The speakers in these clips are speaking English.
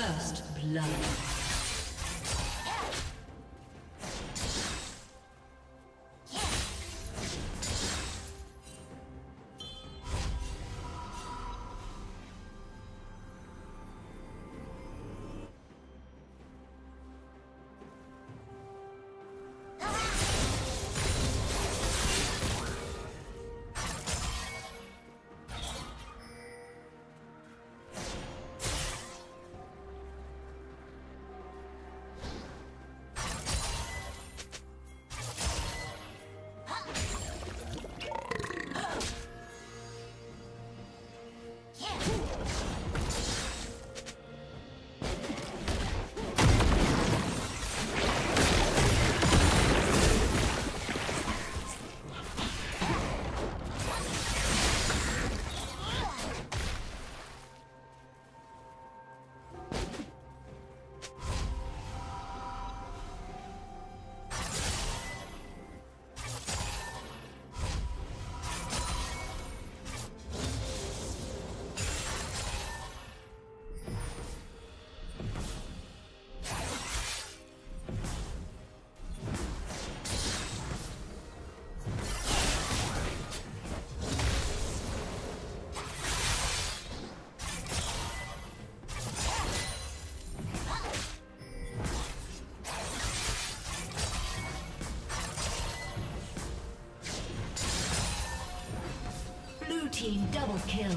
First blood. Team double kill.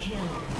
Kill.